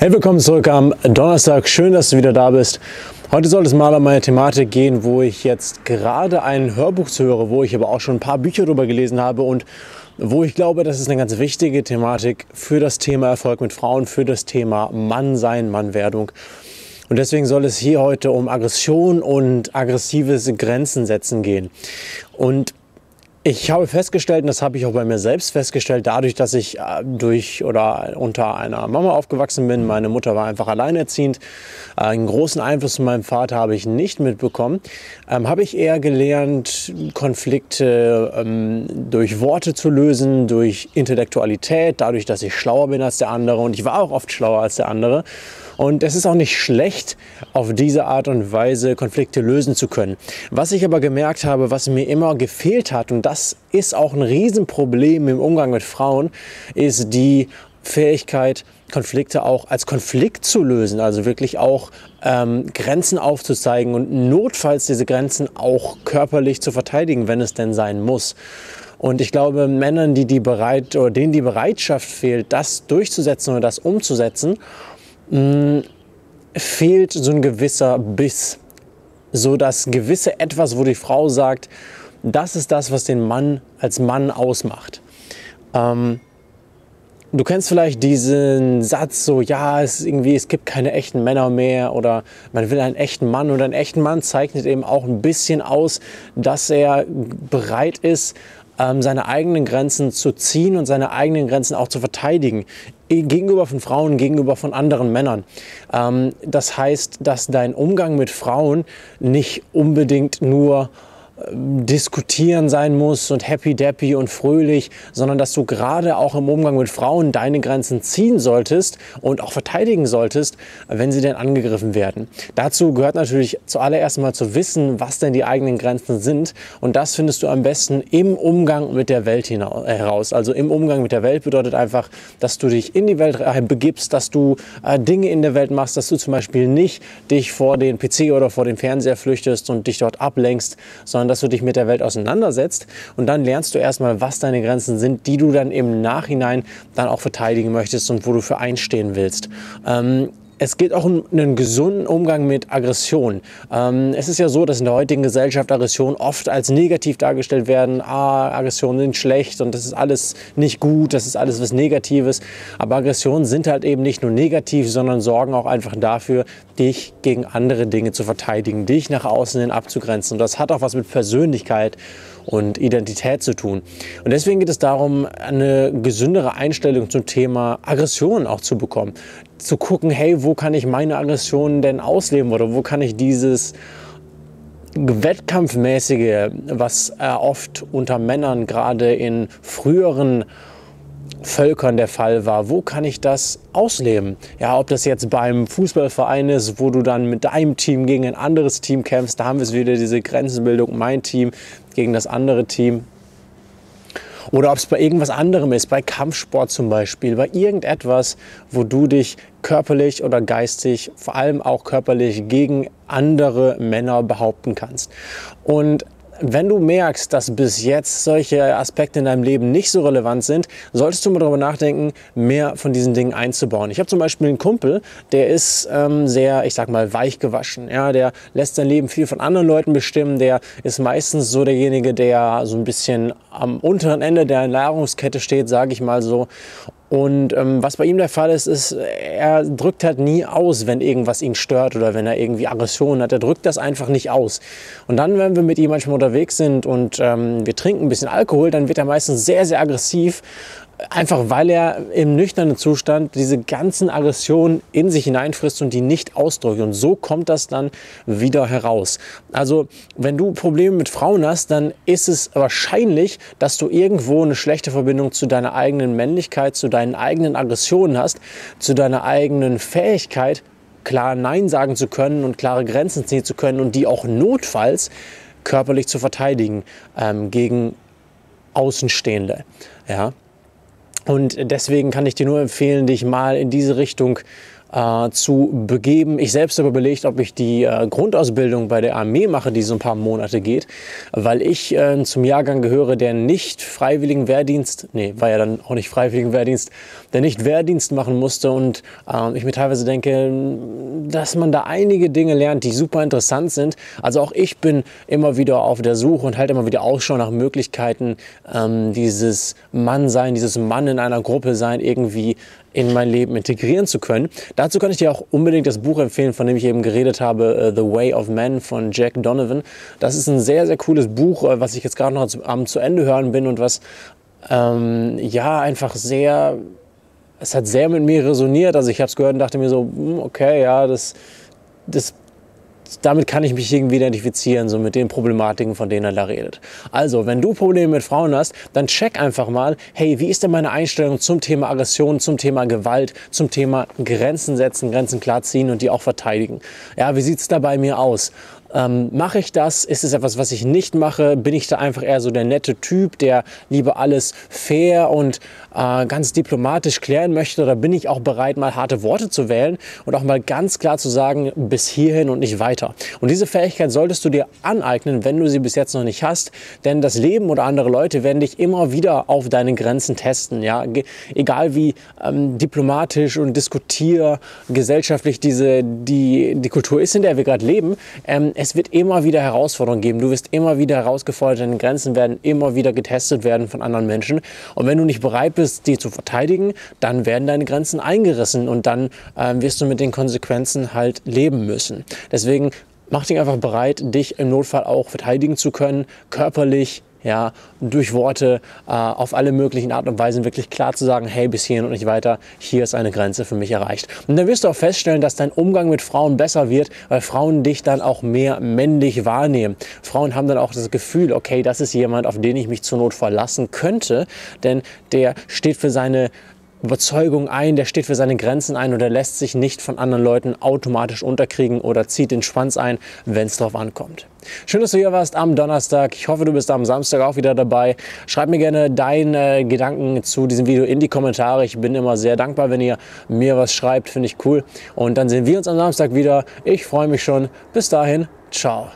Hey, willkommen zurück am Donnerstag. Schön, dass du wieder da bist. Heute soll es mal um meine Thematik gehen, wo ich jetzt gerade ein Hörbuch höre, wo ich aber auch schon ein paar Bücher darüber gelesen habe und wo ich glaube, das ist eine ganz wichtige Thematik für das Thema Erfolg mit Frauen, für das Thema Mannsein, Mannwerdung. Und deswegen soll es hier heute um Aggression und aggressives Grenzen setzen gehen. Und ich habe festgestellt, und das habe ich auch bei mir selbst festgestellt, dadurch, dass ich äh, durch oder unter einer Mama aufgewachsen bin, meine Mutter war einfach alleinerziehend, äh, einen großen Einfluss von meinem Vater habe ich nicht mitbekommen, ähm, habe ich eher gelernt, Konflikte ähm, durch Worte zu lösen, durch Intellektualität, dadurch, dass ich schlauer bin als der andere und ich war auch oft schlauer als der andere. Und es ist auch nicht schlecht, auf diese Art und Weise Konflikte lösen zu können. Was ich aber gemerkt habe, was mir immer gefehlt hat, und das ist auch ein Riesenproblem im Umgang mit Frauen, ist die Fähigkeit, Konflikte auch als Konflikt zu lösen, also wirklich auch ähm, Grenzen aufzuzeigen und notfalls diese Grenzen auch körperlich zu verteidigen, wenn es denn sein muss. Und ich glaube, Männern, die die bereit oder denen die Bereitschaft fehlt, das durchzusetzen oder das umzusetzen, mh, fehlt so ein gewisser Biss. So das gewisse Etwas, wo die Frau sagt, das ist das, was den Mann als Mann ausmacht. Ähm, du kennst vielleicht diesen Satz so, ja, es, irgendwie, es gibt keine echten Männer mehr oder man will einen echten Mann und ein echten Mann zeichnet eben auch ein bisschen aus, dass er bereit ist, ähm, seine eigenen Grenzen zu ziehen und seine eigenen Grenzen auch zu verteidigen. Gegenüber von Frauen, gegenüber von anderen Männern. Ähm, das heißt, dass dein Umgang mit Frauen nicht unbedingt nur diskutieren sein muss und happy dappy und fröhlich, sondern dass du gerade auch im Umgang mit Frauen deine Grenzen ziehen solltest und auch verteidigen solltest, wenn sie denn angegriffen werden. Dazu gehört natürlich zuallererst mal zu wissen, was denn die eigenen Grenzen sind und das findest du am besten im Umgang mit der Welt heraus. Also im Umgang mit der Welt bedeutet einfach, dass du dich in die Welt begibst, dass du äh, Dinge in der Welt machst, dass du zum Beispiel nicht dich vor den PC oder vor den Fernseher flüchtest und dich dort ablenkst, sondern dass du dich mit der Welt auseinandersetzt und dann lernst du erstmal, was deine Grenzen sind, die du dann im Nachhinein dann auch verteidigen möchtest und wo du für einstehen willst. Ähm, es geht auch um einen gesunden Umgang mit Aggression. Ähm, es ist ja so, dass in der heutigen Gesellschaft Aggression oft als negativ dargestellt werden. Ah, Aggressionen sind schlecht und das ist alles nicht gut, das ist alles was Negatives. Aber Aggressionen sind halt eben nicht nur negativ, sondern sorgen auch einfach dafür, dich gegen andere Dinge zu verteidigen, dich nach außen hin abzugrenzen. Und das hat auch was mit Persönlichkeit und Identität zu tun. Und deswegen geht es darum, eine gesündere Einstellung zum Thema Aggression auch zu bekommen. Zu gucken, hey, wo kann ich meine Aggressionen denn ausleben oder wo kann ich dieses Wettkampfmäßige, was äh, oft unter Männern gerade in früheren Völkern der Fall war. Wo kann ich das ausleben? Ja, ob das jetzt beim Fußballverein ist, wo du dann mit deinem Team gegen ein anderes Team kämpfst, da haben wir es wieder, diese Grenzenbildung, mein Team gegen das andere Team. Oder ob es bei irgendwas anderem ist, bei Kampfsport zum Beispiel, bei irgendetwas, wo du dich körperlich oder geistig, vor allem auch körperlich gegen andere Männer behaupten kannst. Und wenn du merkst, dass bis jetzt solche Aspekte in deinem Leben nicht so relevant sind, solltest du mal darüber nachdenken, mehr von diesen Dingen einzubauen. Ich habe zum Beispiel einen Kumpel, der ist ähm, sehr, ich sag mal, weich gewaschen. Ja, der lässt sein Leben viel von anderen Leuten bestimmen. Der ist meistens so derjenige, der so ein bisschen am unteren Ende der Nahrungskette steht, sage ich mal so. Und ähm, was bei ihm der Fall ist, ist, er drückt halt nie aus, wenn irgendwas ihn stört oder wenn er irgendwie Aggressionen hat. Er drückt das einfach nicht aus. Und dann, wenn wir mit ihm manchmal unterwegs sind und ähm, wir trinken ein bisschen Alkohol, dann wird er meistens sehr, sehr aggressiv Einfach weil er im nüchternen Zustand diese ganzen Aggressionen in sich hineinfrisst und die nicht ausdrückt. Und so kommt das dann wieder heraus. Also wenn du Probleme mit Frauen hast, dann ist es wahrscheinlich, dass du irgendwo eine schlechte Verbindung zu deiner eigenen Männlichkeit, zu deinen eigenen Aggressionen hast, zu deiner eigenen Fähigkeit, klar Nein sagen zu können und klare Grenzen ziehen zu können und die auch notfalls körperlich zu verteidigen ähm, gegen Außenstehende. Ja. Und deswegen kann ich dir nur empfehlen, dich mal in diese Richtung äh, zu begeben. Ich selbst habe überlegt, ob ich die äh, Grundausbildung bei der Armee mache, die so ein paar Monate geht, weil ich äh, zum Jahrgang gehöre, der nicht freiwilligen Wehrdienst, nee, war ja dann auch nicht freiwilligen Wehrdienst, der nicht Wehrdienst machen musste und äh, ich mir teilweise denke, dass man da einige Dinge lernt, die super interessant sind. Also auch ich bin immer wieder auf der Suche und halt immer wieder Ausschau nach Möglichkeiten, ähm, dieses Mann sein, dieses Mann in einer Gruppe sein, irgendwie in mein Leben integrieren zu können. Dazu kann ich dir auch unbedingt das Buch empfehlen, von dem ich eben geredet habe, uh, The Way of Men von Jack Donovan. Das ist ein sehr, sehr cooles Buch, äh, was ich jetzt gerade noch am zu Ende hören bin und was ähm, ja einfach sehr, es hat sehr mit mir resoniert. Also ich habe es gehört und dachte mir so, hm, okay, ja, das, das damit kann ich mich irgendwie identifizieren, so mit den Problematiken, von denen er da redet. Also, wenn du Probleme mit Frauen hast, dann check einfach mal, hey, wie ist denn meine Einstellung zum Thema Aggression, zum Thema Gewalt, zum Thema Grenzen setzen, Grenzen klarziehen und die auch verteidigen. Ja, wie sieht es da bei mir aus? Ähm, mache ich das? Ist es etwas, was ich nicht mache? Bin ich da einfach eher so der nette Typ, der lieber alles fair und äh, ganz diplomatisch klären möchte? Oder bin ich auch bereit, mal harte Worte zu wählen und auch mal ganz klar zu sagen, bis hierhin und nicht weiter? Und diese Fähigkeit solltest du dir aneignen, wenn du sie bis jetzt noch nicht hast, denn das Leben oder andere Leute werden dich immer wieder auf deine Grenzen testen. Ja? Egal wie ähm, diplomatisch und diskutier gesellschaftlich diese, die, die Kultur ist, in der wir gerade leben, ähm, es wird immer wieder Herausforderungen geben. Du wirst immer wieder herausgefordert, deine Grenzen werden immer wieder getestet werden von anderen Menschen. Und wenn du nicht bereit bist, die zu verteidigen, dann werden deine Grenzen eingerissen und dann äh, wirst du mit den Konsequenzen halt leben müssen. Deswegen mach dich einfach bereit, dich im Notfall auch verteidigen zu können, körperlich, ja, durch Worte äh, auf alle möglichen Art und Weisen wirklich klar zu sagen, hey, bis hierhin und nicht weiter, hier ist eine Grenze für mich erreicht. Und dann wirst du auch feststellen, dass dein Umgang mit Frauen besser wird, weil Frauen dich dann auch mehr männlich wahrnehmen. Frauen haben dann auch das Gefühl, okay, das ist jemand, auf den ich mich zur Not verlassen könnte, denn der steht für seine Überzeugung ein, der steht für seine Grenzen ein und er lässt sich nicht von anderen Leuten automatisch unterkriegen oder zieht den Schwanz ein, wenn es drauf ankommt. Schön, dass du hier warst am Donnerstag. Ich hoffe, du bist am Samstag auch wieder dabei. Schreib mir gerne deine Gedanken zu diesem Video in die Kommentare. Ich bin immer sehr dankbar, wenn ihr mir was schreibt. Finde ich cool. Und dann sehen wir uns am Samstag wieder. Ich freue mich schon. Bis dahin. Ciao.